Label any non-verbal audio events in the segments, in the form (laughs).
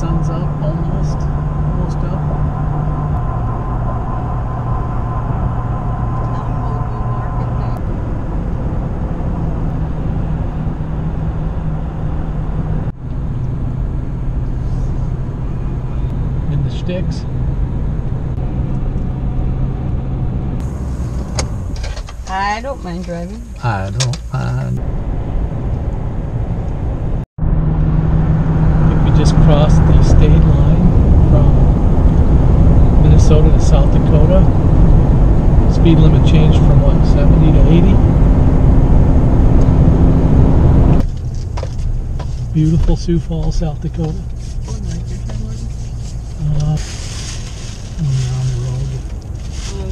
sun's up almost, almost up. In the sticks. I don't mind driving. I don't mind. To South Dakota. Speed limit changed from what, 70 to 80? Beautiful Sioux Falls, South Dakota. Uh, On on the road.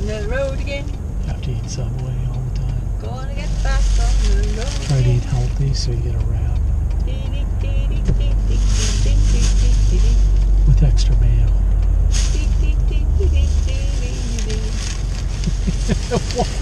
the road again. Have to eat Subway all the time. Gonna get back on the road. Try to eat healthy so you get a wrap (laughs) the wall.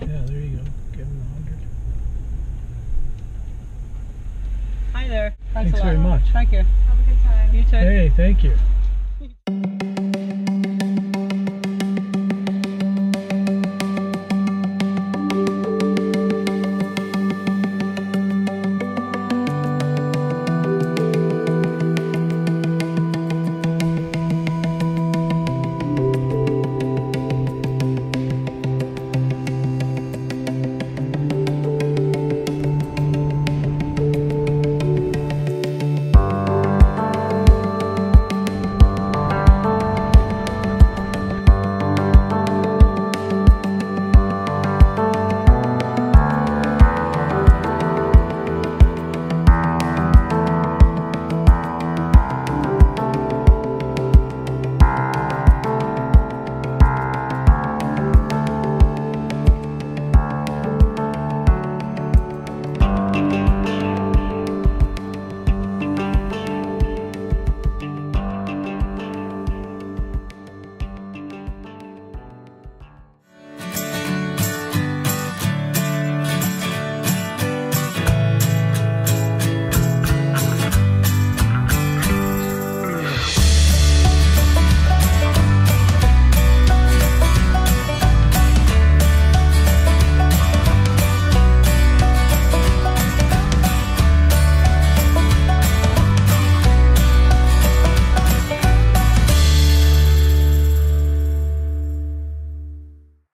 Yeah, there you go. Give him a hundred. Hi there. Thanks a lot. very much. Thank you. Have a good time. You too. Hey, thank you.